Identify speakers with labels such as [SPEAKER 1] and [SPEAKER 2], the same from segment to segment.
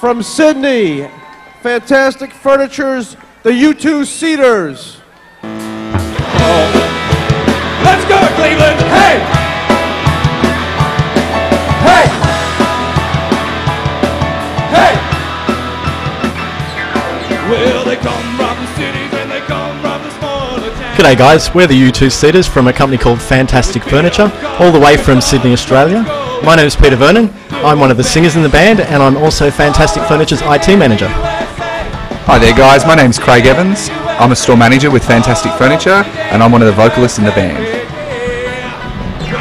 [SPEAKER 1] From Sydney, Fantastic Furniture's the U2 Seaters.
[SPEAKER 2] Let's go, Cleveland! Hey! Hey! Hey! Well, they come from the cities and they come from the smaller towns.
[SPEAKER 3] G'day guys, we're the U2 Seaters from a company called Fantastic Furniture, all the way from Sydney, Australia. My name is Peter Vernon, I'm one of the singers in the band and I'm also Fantastic Furniture's IT manager.
[SPEAKER 4] Hi there, guys. My name's Craig Evans. I'm a store manager with Fantastic Furniture, and I'm one of the vocalists in the band.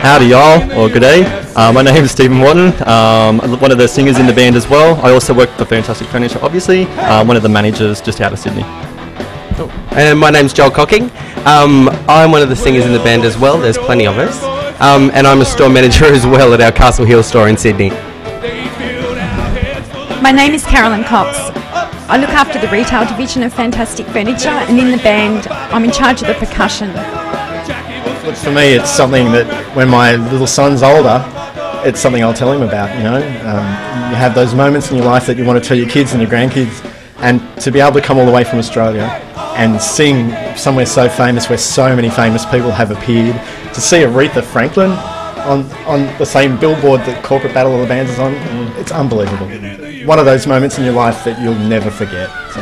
[SPEAKER 3] Howdy y'all, or good day. Uh, my name is Stephen Watton, um, I'm one of the singers in the band as well. I also work for Fantastic Furniture, obviously, uh, one of the managers just out of Sydney.
[SPEAKER 5] And my name's Joel Cocking. Um, I'm one of the singers in the band as well. There's plenty of us. Um, and I'm a store manager as well at our Castle Hill store in Sydney.
[SPEAKER 6] My name is Carolyn Cox. I look after the retail division of Fantastic Furniture, and in the band, I'm in charge of the percussion.
[SPEAKER 3] For me, it's something that when my little son's older, it's something I'll tell him about. You know, um, you have those moments in your life that you want to tell your kids and your grandkids, and to be able to come all the way from Australia and sing somewhere so famous, where so many famous people have appeared, to see Aretha Franklin on on the same billboard that Corporate Battle of the Bands is on, it's unbelievable. One of those moments in your life that you'll never forget. So.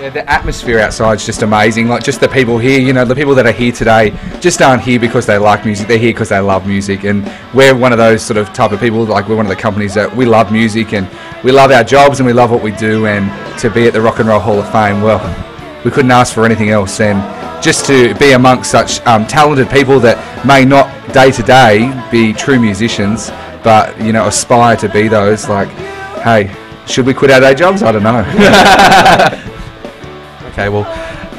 [SPEAKER 4] Yeah, the atmosphere outside is just amazing. Like just the people here, you know, the people that are here today just aren't here because they like music. They're here because they love music, and we're one of those sort of type of people. Like we're one of the companies that we love music and we love our jobs and we love what we do. And to be at the Rock and Roll Hall of Fame, well, we couldn't ask for anything else. And just to be amongst such um, talented people that may not day to day be true musicians, but you know aspire to be those. Like, hey, should we quit our day jobs? I don't know.
[SPEAKER 5] Okay, well,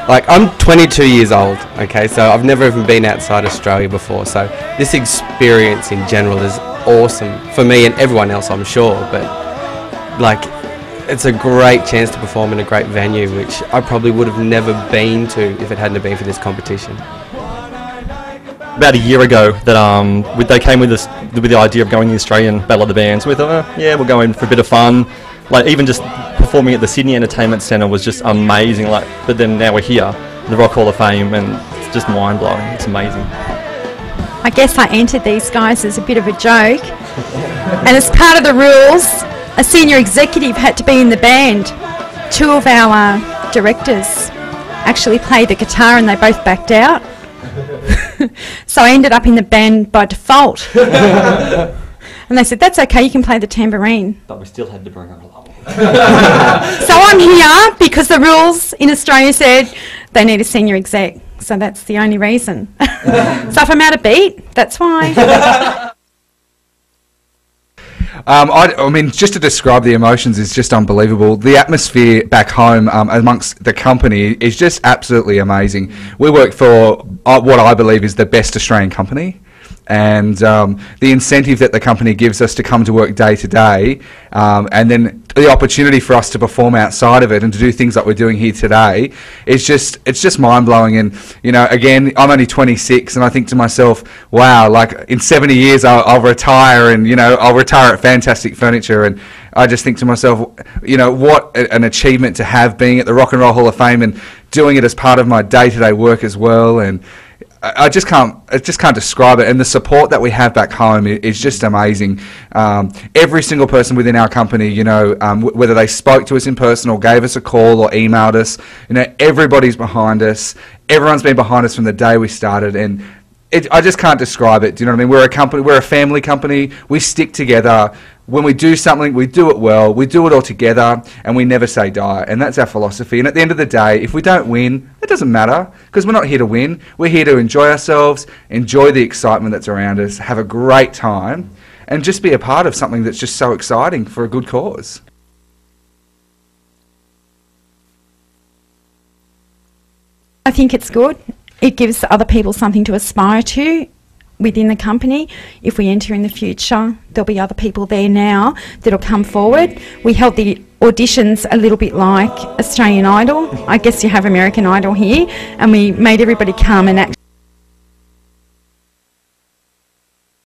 [SPEAKER 5] like I'm 22 years old. Okay, so I've never even been outside Australia before. So this experience in general is awesome for me and everyone else, I'm sure. But like, it's a great chance to perform in a great venue, which I probably would have never been to if it hadn't been for this competition.
[SPEAKER 3] about a year ago that um with, they came with this with the idea of going to the Australian Battle of the Bands. We thought, oh, yeah, we'll go in for a bit of fun. Like even just performing at the Sydney Entertainment Centre was just amazing. Like, but then now we're here, the Rock Hall of Fame, and it's just mind blowing. It's amazing.
[SPEAKER 6] I guess I entered these guys as a bit of a joke, and as part of the rules, a senior executive had to be in the band. Two of our uh, directors actually played the guitar, and they both backed out. so I ended up in the band by default. and they said, "That's okay. You can play the tambourine."
[SPEAKER 3] But we still had to bring her along.
[SPEAKER 6] So I'm here because the rules in Australia said they need a senior exec. So that's the only reason. so if I'm out of beat, that's why.
[SPEAKER 4] Um, I, I mean, just to describe the emotions is just unbelievable. The atmosphere back home um, amongst the company is just absolutely amazing. We work for uh, what I believe is the best Australian company. And um, the incentive that the company gives us to come to work day to day, um, and then the opportunity for us to perform outside of it and to do things like we're doing here today, is just it's just mind blowing. And you know, again, I'm only 26, and I think to myself, wow, like in 70 years I'll, I'll retire, and you know, I'll retire at Fantastic Furniture, and I just think to myself, you know, what an achievement to have being at the Rock and Roll Hall of Fame and doing it as part of my day to day work as well, and I just can't. I just can't describe it. And the support that we have back home is just amazing. Um, every single person within our company, you know, um, w- whether they spoke to us in person or gave us a call or emailed us, you know, everybody's behind us. Everyone's been behind us from the day we started, and it, I just can't describe it. Do you know what I mean? We're a company. We're a family company. We stick together. When we do something, we do it well. We do it all together, and we never say die. And that's our philosophy. And at the end of the day, if we don't win, doesn't matter because we're not here to win. We're here to enjoy ourselves, enjoy the excitement that's around us, have a great time, and just be a part of something that's just so exciting for a good cause.
[SPEAKER 6] I think it's good. It gives other people something to aspire to within the company. If we enter in the future, there'll be other people there now that'll come forward. We held the auditions a little bit like Australian Idol. I guess you have American Idol here, and we made everybody come and act.